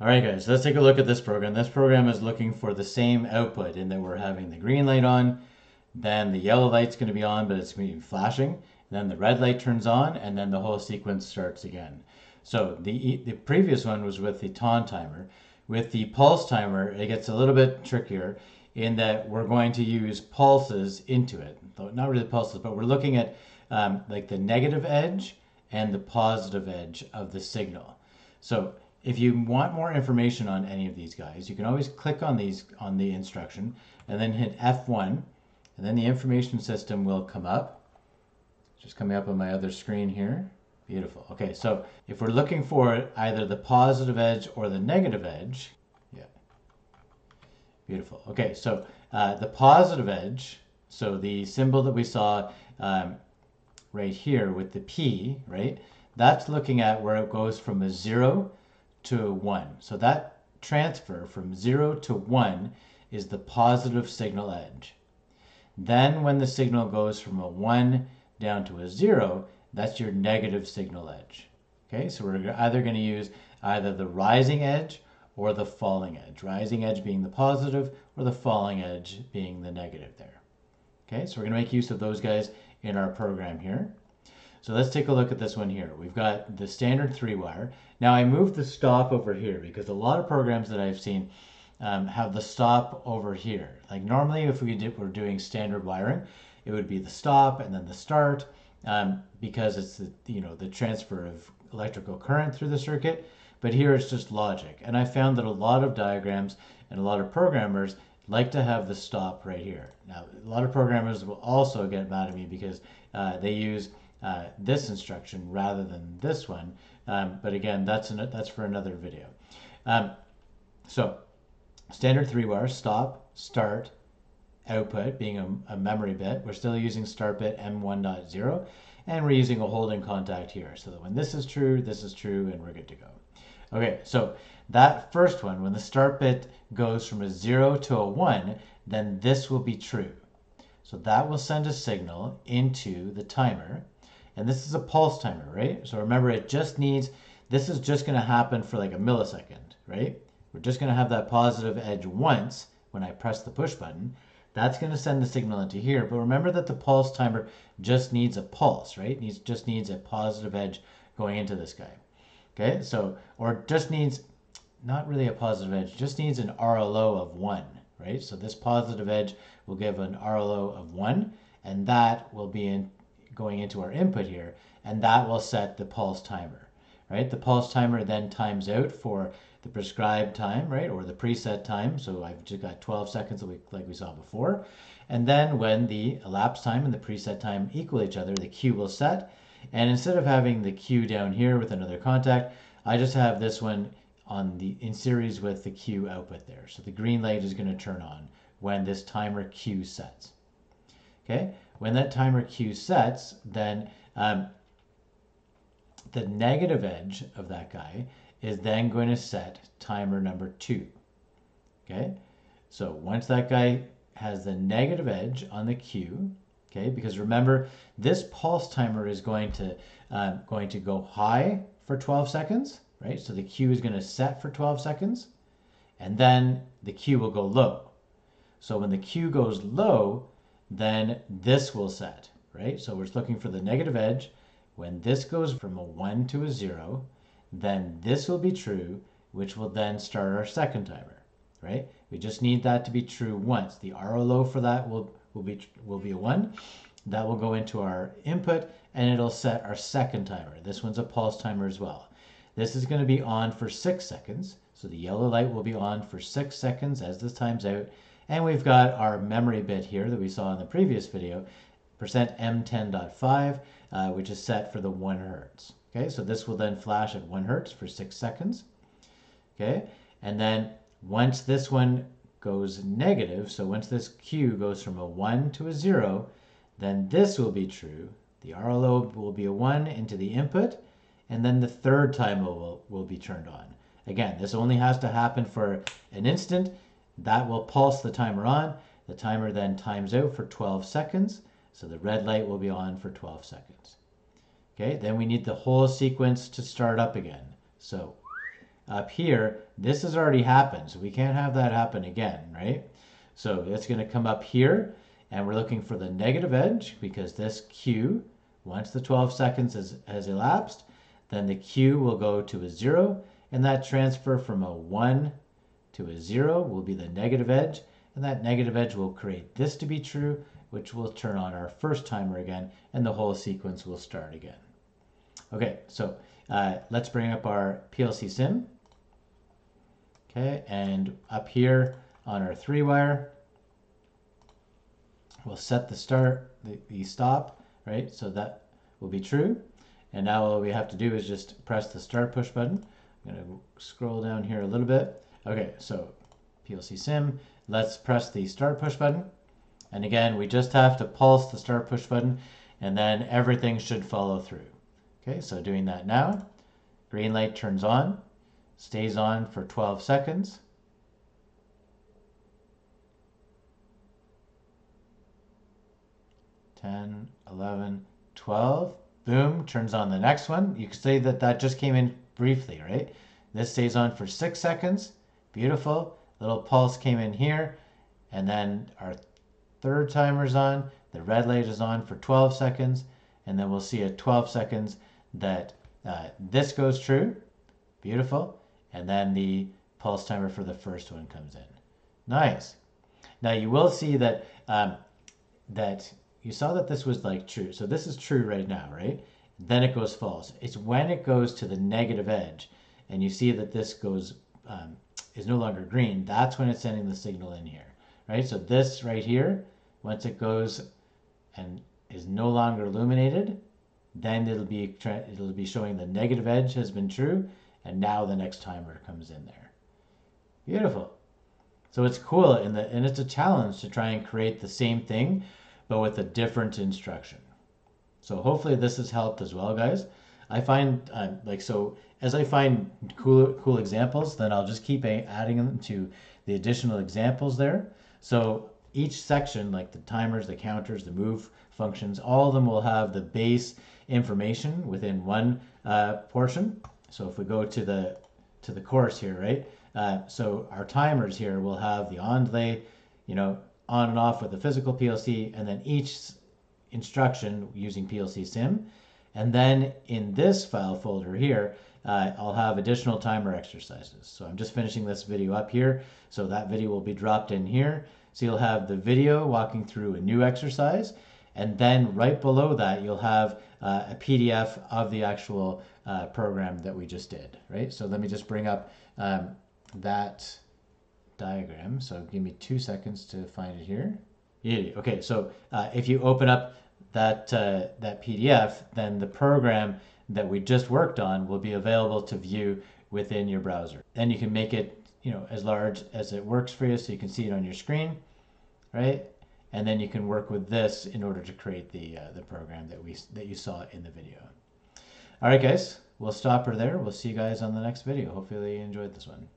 All right, guys, let's take a look at this program. This program is looking for the same output in that we're having the green light on, then the yellow light's going to be on, but it's to be flashing. Then the red light turns on, and then the whole sequence starts again. So the, the previous one was with the TON timer. With the pulse timer, it gets a little bit trickier in that we're going to use pulses into it. Not really pulses, but we're looking at um, like the negative edge and the positive edge of the signal. So if you want more information on any of these guys, you can always click on these on the instruction and then hit F1 and then the information system will come up. just coming up on my other screen here. Beautiful. Okay, so if we're looking for either the positive edge or the negative edge, yeah, beautiful. Okay, so uh, the positive edge, so the symbol that we saw um, right here with the P, right, that's looking at where it goes from a zero to 1. So that transfer from 0 to 1 is the positive signal edge. Then when the signal goes from a 1 down to a 0, that's your negative signal edge. Okay, so we're either going to use either the rising edge or the falling edge. Rising edge being the positive or the falling edge being the negative there. Okay, so we're going to make use of those guys in our program here. So let's take a look at this one here. We've got the standard three wire. Now I moved the stop over here because a lot of programs that I've seen um, have the stop over here. Like normally if we did, were doing standard wiring, it would be the stop and then the start um, because it's the, you know, the transfer of electrical current through the circuit. But here it's just logic. And I found that a lot of diagrams and a lot of programmers like to have the stop right here. Now, a lot of programmers will also get mad at me because uh, they use uh, this instruction rather than this one. Um, but again, that's an, that's for another video. Um, so standard three wire stop, start, output being a, a, memory bit. We're still using start bit M1.0 and we're using a holding contact here. So that when this is true, this is true and we're good to go. Okay, so that first one, when the start bit goes from a zero to a one, then this will be true. So that will send a signal into the timer and this is a pulse timer, right? So remember, it just needs, this is just going to happen for like a millisecond, right? We're just going to have that positive edge once when I press the push button. That's going to send the signal into here. But remember that the pulse timer just needs a pulse, right? Needs just needs a positive edge going into this guy. Okay, so, or just needs, not really a positive edge, just needs an RLO of one, right? So this positive edge will give an RLO of one, and that will be in going into our input here, and that will set the pulse timer, right? The pulse timer then times out for the prescribed time, right, or the preset time. So I've just got 12 seconds like we saw before. And then when the elapsed time and the preset time equal each other, the Q will set. And instead of having the Q down here with another contact, I just have this one on the in series with the Q output there. So the green light is going to turn on when this timer Q sets. Okay, when that timer Q sets, then um, the negative edge of that guy is then going to set timer number two. Okay, so once that guy has the negative edge on the Q, okay, because remember this pulse timer is going to um, going to go high for 12 seconds, right? So the Q is going to set for 12 seconds, and then the Q will go low. So when the Q goes low, then this will set, right? So we're just looking for the negative edge. When this goes from a 1 to a 0, then this will be true, which will then start our second timer, right? We just need that to be true once. The RLO for that will, will, be, will be a 1. That will go into our input, and it'll set our second timer. This one's a pulse timer as well. This is going to be on for 6 seconds. So the yellow light will be on for 6 seconds as this times out. And we've got our memory bit here that we saw in the previous video, percent %m10.5, uh, which is set for the 1 hertz. Okay, so this will then flash at 1 hertz for 6 seconds. Okay, and then once this one goes negative, so once this Q goes from a 1 to a 0, then this will be true. The RLO will be a 1 into the input, and then the third time will, will be turned on. Again, this only has to happen for an instant, that will pulse the timer on. The timer then times out for 12 seconds. So the red light will be on for 12 seconds. Okay, then we need the whole sequence to start up again. So up here, this has already happened, so we can't have that happen again, right? So it's going to come up here, and we're looking for the negative edge because this Q, once the 12 seconds has, has elapsed, then the Q will go to a zero, and that transfer from a one to a zero will be the negative edge, and that negative edge will create this to be true, which will turn on our first timer again, and the whole sequence will start again. Okay, so uh, let's bring up our PLC sim. Okay, and up here on our three wire, we'll set the start, the, the stop, right? So that will be true. And now all we have to do is just press the start push button. I'm gonna scroll down here a little bit. Okay, so PLC sim, let's press the start push button. And again, we just have to pulse the start push button and then everything should follow through. Okay, so doing that now. Green light turns on, stays on for 12 seconds. Ten, eleven, twelve. Boom, turns on the next one. You can see that that just came in briefly, right? This stays on for six seconds. Beautiful. Little pulse came in here. And then our third timer's on. The red light is on for 12 seconds. And then we'll see at 12 seconds that uh, this goes true. Beautiful. And then the pulse timer for the first one comes in. Nice. Now you will see that um, that you saw that this was like true. So this is true right now, right? Then it goes false. It's when it goes to the negative edge and you see that this goes um, is no longer green. That's when it's sending the signal in here, right? So this right here, once it goes and is no longer illuminated, then it'll be it'll be showing the negative edge has been true, and now the next timer comes in there. Beautiful. So it's cool, and the and it's a challenge to try and create the same thing, but with a different instruction. So hopefully this has helped as well, guys. I find uh, like so as I find cool cool examples, then I'll just keep adding them to the additional examples there. So each section, like the timers, the counters, the move functions, all of them will have the base information within one uh, portion. So if we go to the to the course here, right? Uh, so our timers here will have the on delay, you know, on and off with the physical PLC, and then each instruction using PLC sim. And then in this file folder here, uh, I'll have additional timer exercises. So I'm just finishing this video up here. So that video will be dropped in here. So you'll have the video walking through a new exercise. And then right below that, you'll have uh, a PDF of the actual uh, program that we just did, right? So let me just bring up um, that diagram. So give me two seconds to find it here. Okay, so uh, if you open up that, uh, that PDF, then the program that we just worked on will be available to view within your browser. Then you can make it you know as large as it works for you so you can see it on your screen, right? and then you can work with this in order to create the, uh, the program that, we, that you saw in the video. All right, guys, we'll stop her there. We'll see you guys on the next video. Hopefully you enjoyed this one.